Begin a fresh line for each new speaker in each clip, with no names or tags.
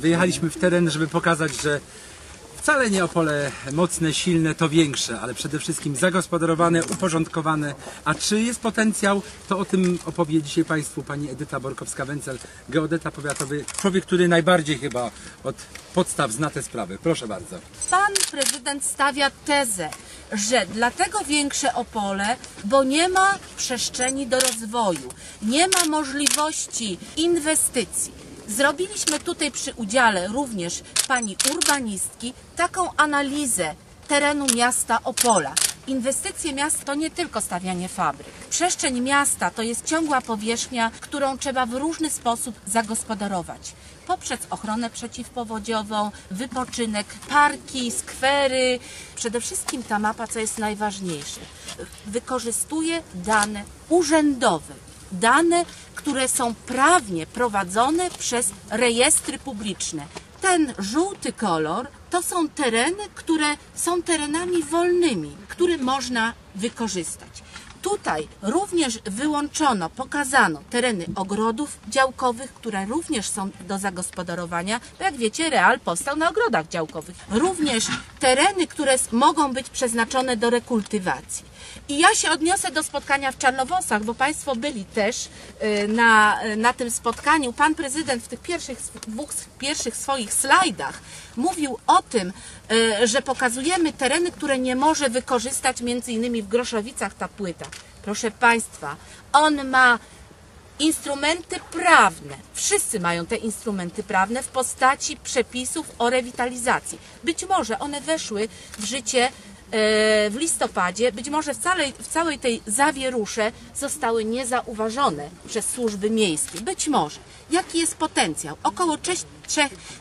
Wyjechaliśmy w teren, żeby pokazać, że wcale nie Opole mocne, silne, to większe, ale przede wszystkim zagospodarowane, uporządkowane. A czy jest potencjał, to o tym opowie dzisiaj Państwu pani Edyta Borkowska-Wencel, geodeta powiatowy, człowiek, który najbardziej chyba od podstaw zna tę sprawę. Proszę bardzo.
Pan prezydent stawia tezę, że dlatego większe Opole, bo nie ma przestrzeni do rozwoju, nie ma możliwości inwestycji. Zrobiliśmy tutaj przy udziale również pani urbanistki taką analizę terenu miasta Opola. Inwestycje miasta to nie tylko stawianie fabryk. Przestrzeń miasta to jest ciągła powierzchnia, którą trzeba w różny sposób zagospodarować. Poprzez ochronę przeciwpowodziową, wypoczynek, parki, skwery. Przede wszystkim ta mapa, co jest najważniejsze, wykorzystuje dane urzędowe dane, które są prawnie prowadzone przez rejestry publiczne. Ten żółty kolor to są tereny, które są terenami wolnymi, które można wykorzystać. Tutaj również wyłączono, pokazano tereny ogrodów działkowych, które również są do zagospodarowania. Bo jak wiecie, Real powstał na ogrodach działkowych. Również tereny, które mogą być przeznaczone do rekultywacji. I ja się odniosę do spotkania w Czarnowąsach, bo Państwo byli też y, na, y, na tym spotkaniu. Pan prezydent w tych pierwszych, dwóch pierwszych swoich slajdach mówił o tym, y, że pokazujemy tereny, które nie może wykorzystać między innymi w Groszowicach ta płyta. Proszę Państwa, on ma instrumenty prawne. Wszyscy mają te instrumenty prawne w postaci przepisów o rewitalizacji. Być może one weszły w życie w listopadzie, być może w całej, w całej tej zawierusze zostały niezauważone przez służby miejskie. Być może. Jaki jest potencjał? Około 3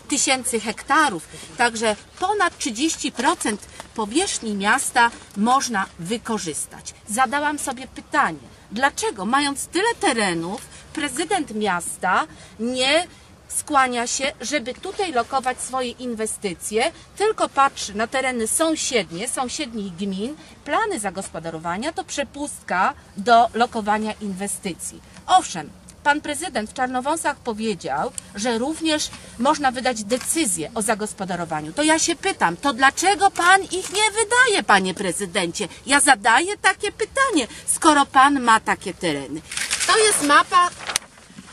tysięcy hektarów, także ponad 30% powierzchni miasta można wykorzystać. Zadałam sobie pytanie, dlaczego mając tyle terenów, prezydent miasta nie skłania się, żeby tutaj lokować swoje inwestycje, tylko patrzy na tereny sąsiednie, sąsiednich gmin. Plany zagospodarowania to przepustka do lokowania inwestycji. Owszem, Pan prezydent w Czarnowąsach powiedział, że również można wydać decyzję o zagospodarowaniu. To ja się pytam, to dlaczego pan ich nie wydaje, panie prezydencie? Ja zadaję takie pytanie, skoro pan ma takie tereny. To jest mapa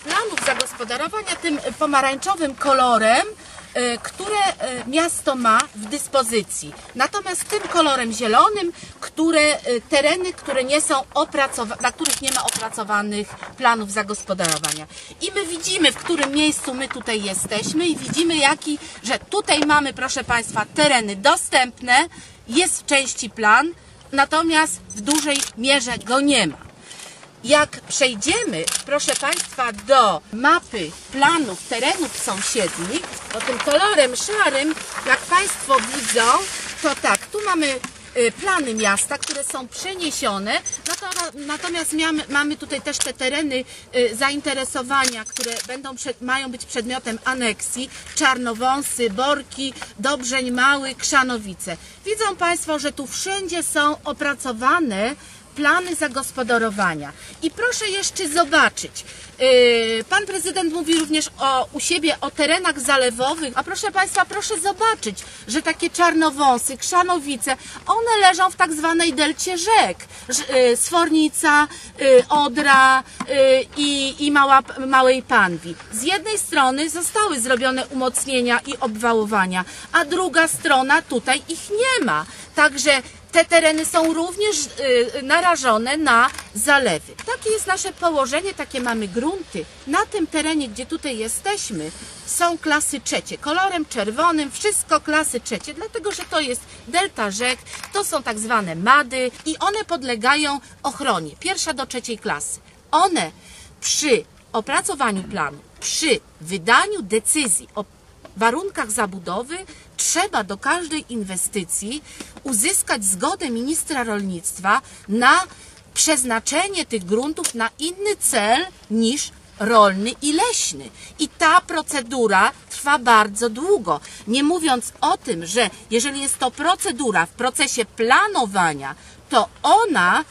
planów zagospodarowania tym pomarańczowym kolorem, e, które e, miasto ma w dyspozycji. Natomiast tym kolorem zielonym, które e, tereny, które nie są opracowane, na których nie ma opracowanych planów zagospodarowania. I my widzimy, w którym miejscu my tutaj jesteśmy i widzimy, jaki, że tutaj mamy, proszę Państwa, tereny dostępne, jest w części plan, natomiast w dużej mierze go nie ma. Jak przejdziemy, proszę Państwa, do mapy planów terenów sąsiednich, to tym kolorem szarym, jak Państwo widzą, to tak, tu mamy y, plany miasta, które są przeniesione, nato- natomiast mamy, tutaj też te tereny y, zainteresowania, które będą mają być przedmiotem aneksji, Czarnowąsy, Borki, Dobrzeń Mały, Krzanowice. Widzą Państwo, że tu wszędzie są opracowane plany zagospodarowania. I proszę jeszcze zobaczyć. yy, Pan prezydent mówi również o, u siebie o terenach zalewowych, a proszę Państwa, proszę zobaczyć, że takie czarnowąsy, krzanowice, one leżą w tak zwanej delcie rzek. Yy, Sfornica, yy, Odra i, i Mała, Małej Panwi. Z jednej strony zostały zrobione umocnienia i obwałowania, a druga strona tutaj ich nie ma. Także te tereny są również y, narażone na zalewy. Takie jest nasze położenie, takie mamy grunty. Na tym terenie, gdzie tutaj jesteśmy, są klasy trzecie. Kolorem czerwonym, wszystko klasy trzecie, dlatego że to jest delta rzek, to są tak zwane mady i one podlegają ochronie, pierwsza do trzeciej klasy. One przy opracowaniu planu, przy wydaniu decyzji o warunkach zabudowy trzeba do każdej inwestycji uzyskać zgodę ministra rolnictwa na przeznaczenie tych gruntów na inny cel niż rolny i leśny. I ta procedura trwa bardzo długo. Nie mówiąc o tym, że jeżeli jest to procedura w procesie planowania, to ona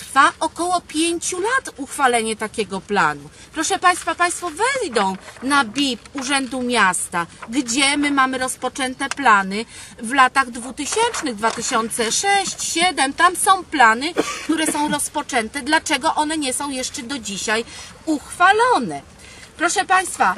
trwa około pięciu lat uchwalenie takiego planu. Proszę Państwa, Państwo wejdą na BIP Urzędu Miasta, gdzie my mamy rozpoczęte plany w latach 2000, 2006, 2007. Tam są plany, które są rozpoczęte. Dlaczego one nie są jeszcze do dzisiaj uchwalone? Proszę Państwa,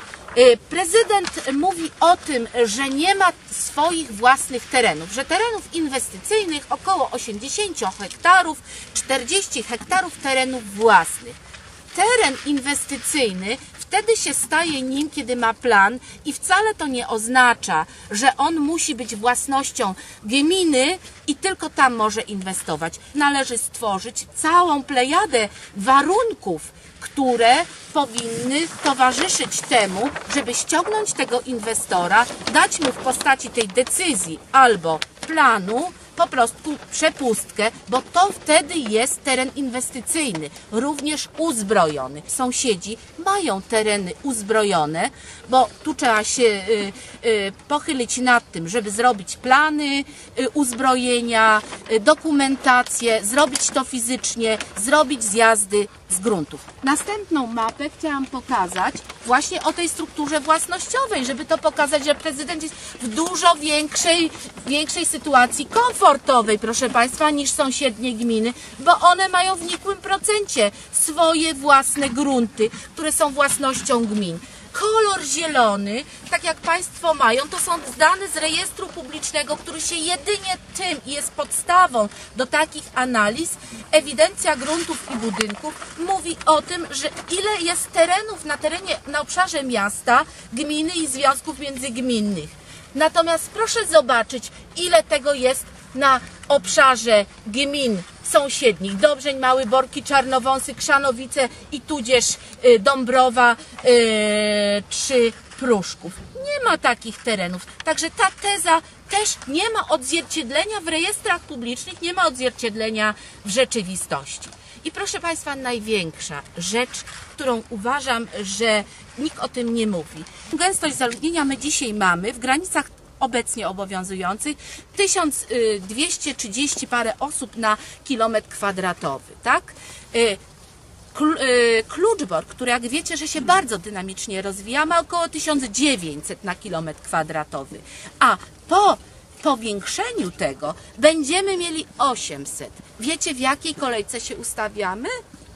prezydent mówi o tym, że nie ma swoich własnych terenów, że terenów inwestycyjnych około 80 hektarów, 40 hektarów terenów własnych. Teren inwestycyjny wtedy się staje nim, kiedy ma plan i wcale to nie oznacza, że on musi być własnością gminy i tylko tam może inwestować. Należy stworzyć całą plejadę warunków, które powinny towarzyszyć temu, żeby ściągnąć tego inwestora, dać mu w postaci tej decyzji albo planu po prostu przepustkę, bo to wtedy jest teren inwestycyjny, również uzbrojony. Sąsiedzi mają tereny uzbrojone, bo tu trzeba się y, y, pochylić nad tym, żeby zrobić plany y, uzbrojenia, y, dokumentację, zrobić to fizycznie, zrobić zjazdy z gruntów. Następną mapę chciałam pokazać właśnie o tej strukturze własnościowej, żeby to pokazać, że prezydent jest w dużo większej, większej sytuacji komfortowej, proszę Państwa, niż sąsiednie gminy, bo one mają w nikłym procencie swoje własne grunty, które są własnością gmin. Kolor zielony, tak jak Państwo mają, to są dane z rejestru publicznego, który się jedynie tym i jest podstawą do takich analiz. Ewidencja gruntów i budynków mówi o tym, że ile jest terenów na terenie, na obszarze miasta, gminy i związków międzygminnych. Natomiast proszę zobaczyć, ile tego jest na obszarze gmin sąsiednich. Dobrzeń, Mały Borki, Czarnowąsy, Krzanowice i tudzież y, Dąbrowa y, czy Pruszków. Nie ma takich terenów. Także ta teza też nie ma odzwierciedlenia w rejestrach publicznych, nie ma odzwierciedlenia w rzeczywistości. I proszę Państwa, największa rzecz, którą uważam, że nikt o tym nie mówi. Gęstość zaludnienia my dzisiaj mamy w granicach obecnie obowiązujących 1230 parę osób na kilometr kwadratowy, tak? Y, y, Kluczbork, który jak wiecie, że się bardzo dynamicznie rozwija, ma około 1900 na kilometr kwadratowy, a po powiększeniu tego będziemy mieli 800. Wiecie w jakiej kolejce się ustawiamy?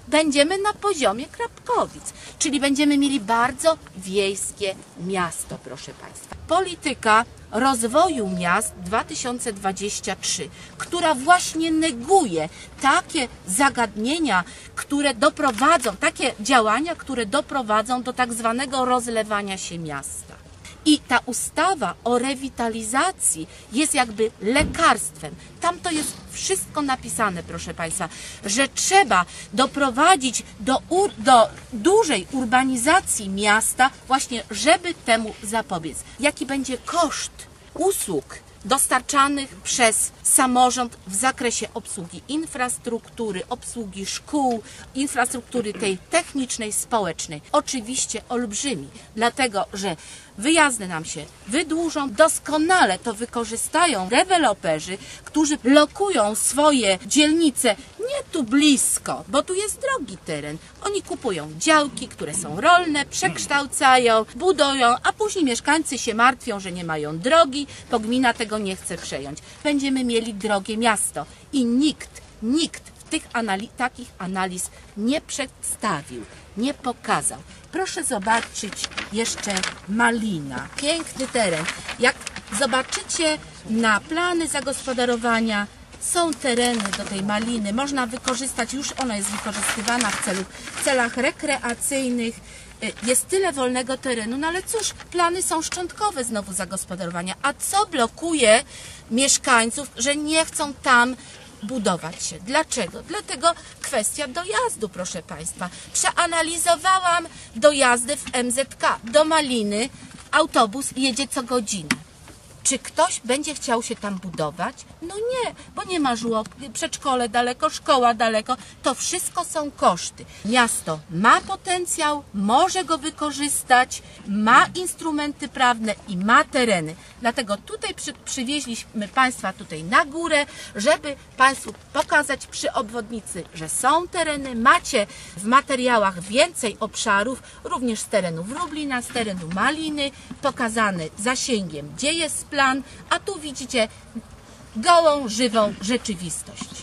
Będziemy na poziomie Krapkowic, czyli będziemy mieli bardzo wiejskie miasto, proszę Państwa. Polityka rozwoju miast 2023, która właśnie neguje takie zagadnienia, które doprowadzą, takie działania, które doprowadzą do tak zwanego rozlewania się miasta. I ta ustawa o rewitalizacji jest jakby lekarstwem. Tam to jest wszystko napisane, proszę Państwa, że trzeba doprowadzić do, do dużej urbanizacji miasta, właśnie żeby temu zapobiec. Jaki będzie koszt usług dostarczanych przez samorząd w zakresie obsługi infrastruktury, obsługi szkół, infrastruktury tej technicznej, społecznej. Oczywiście olbrzymi, dlatego że wyjazdy nam się wydłużą, doskonale to wykorzystają deweloperzy, którzy lokują swoje dzielnice nie tu blisko, bo tu jest drogi teren. Oni kupują działki, które są rolne, przekształcają, budują, a później mieszkańcy się martwią, że nie mają drogi, bo gmina tego nie chce przejąć. Będziemy mieli drogie miasto i nikt, nikt tych anali- takich analiz nie przedstawił, nie pokazał. Proszę zobaczyć jeszcze Malina. Piękny teren. Jak zobaczycie na plany zagospodarowania, są tereny do tej maliny. Można wykorzystać, już ona jest wykorzystywana w, celu, w celach rekreacyjnych. Y, Jest tyle wolnego terenu, no ale cóż, plany są szczątkowe znowu zagospodarowania. A co blokuje mieszkańców, że nie chcą tam budować się. Dlaczego? Dlatego kwestia dojazdu, proszę Państwa. Przeanalizowałam dojazdy w MZK. Do Maliny autobus jedzie co godzinę. Czy ktoś będzie chciał się tam budować? No nie, bo nie ma żłobki, przedszkole daleko, szkoła daleko. To wszystko są koszty. Miasto ma potencjał, może go wykorzystać, ma instrumenty prawne i ma tereny. Dlatego tutaj przy, przywieźliśmy Państwa tutaj na górę, żeby Państwu pokazać przy obwodnicy, że są tereny. Macie w materiałach więcej obszarów, również z terenu Wróblina, z terenu Maliny, pokazany zasięgiem, gdzie jest plan, a tu widzicie gołą, żywą rzeczywistość.